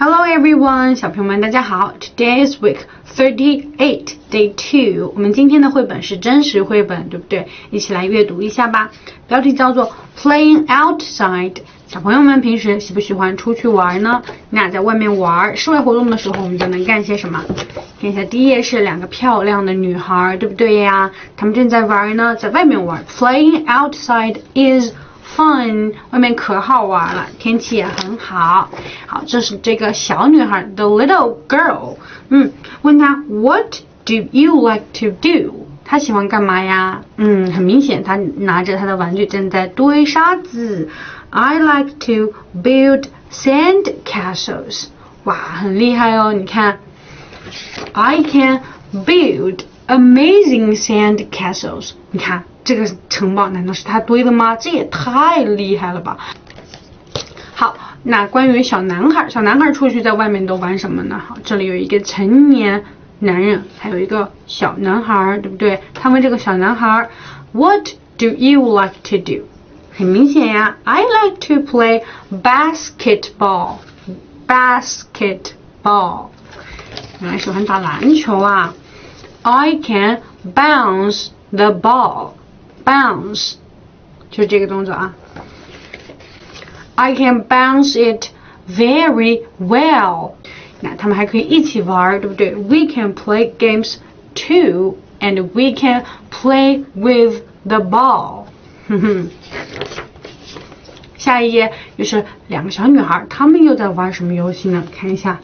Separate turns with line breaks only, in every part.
Hello everyone，小朋友们，大家好。Today is week thirty-eight, day two。我们今天的绘本是真实绘本，对不对？一起来阅读一下吧。标题叫做 Playing Outside。小朋友们平时喜不喜欢出去玩呢？你俩在外面玩，室外活动的时候，我们就能干些什么？看一下第一页是两个漂亮的女孩，对不对呀？她们正在玩呢，在外面玩。Playing outside is fun，外面可好玩了，天气也很好。好，这是这个小女孩，the little girl。嗯，问她 What do you like to do？她喜欢干嘛呀？嗯，很明显，她拿着她的玩具正在堆沙子。I like to build sand castles。哇，很厉害哦！你看，I can build amazing sand castles。你看。 这个城堡难道是他堆的吗？这也太厉害了吧！好，那关于小男孩，小男孩出去在外面都玩什么呢？好，这里有一个成年男人，还有一个小男孩，对不对？他问这个小男孩，What do you like to do？很明显呀，I like to play basketball。basketball，原来喜欢打篮球啊！I can bounce the ball。bounce，就是这个动作啊。I can bounce it very well。那他们还可以一起玩，对不对？We can play games too, and we can play with the ball。哼哼。下一页又是两个小女孩，她们又在玩什么游戏呢？看一下，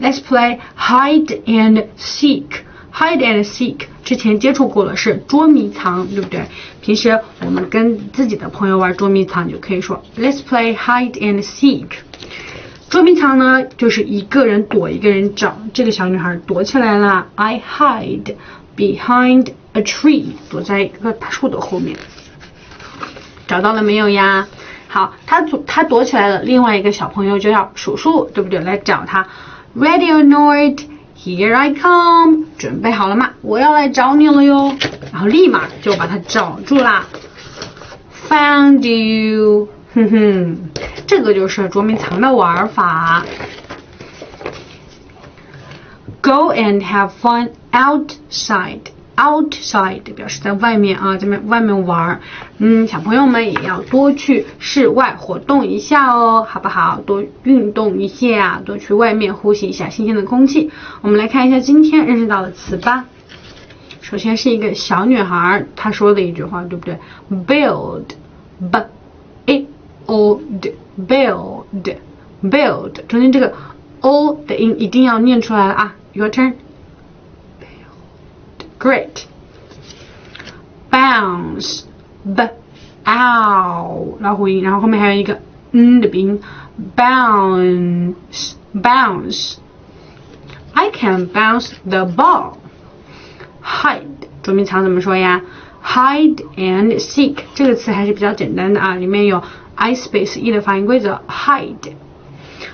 Let's play hide and seek。 Hide and seek 之前接触过了，是捉迷藏，对不对？平时我们跟自己的朋友玩捉迷藏，就可以说 Let's play hide and seek。捉迷藏呢，就是一个人躲，一个人找。这个小女孩躲起来了，I hide behind a tree，躲在一个大树的后面。找到了没有呀？好，她躲，她躲起来了。另外一个小朋友就要数数，对不对？来找她，Ready or Here I come，准备好了吗？我要来找你了哟。然后立马就把它找住啦。Found you，哼哼，这个就是捉迷藏的玩法。Go and have fun outside。Outside 表示在外面啊，在外外面玩儿嗯，小朋友们也要多去室外活动一下哦，好不好？多运动一下，多去外面呼吸一下新鲜的空气。我们来看一下今天认识到的词吧。首先是一个小女孩她说的一句话，对不对？Build，b i o d build，build，中间这个 o 的音一定要念出来啊。Your turn。Great. Bounce, b, ow，老虎音，然后后面还有一个嗯的鼻音。Bounce, bounce. I can bounce the ball. Hide，捉迷藏怎么说呀？Hide and seek 这个词还是比较简单的啊，里面有 i space e 的发音规则。Hide。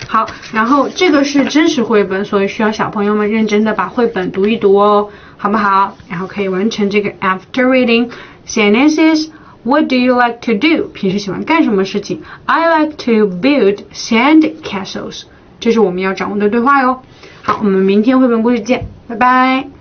好，然后这个是真实绘本，所以需要小朋友们认真的把绘本读一读哦，好不好？然后可以完成这个 after reading sentences。What do you like to do？平时喜欢干什么事情？I like to build sand castles。这是我们要掌握的对话哟。好，我们明天绘本故事见，拜拜。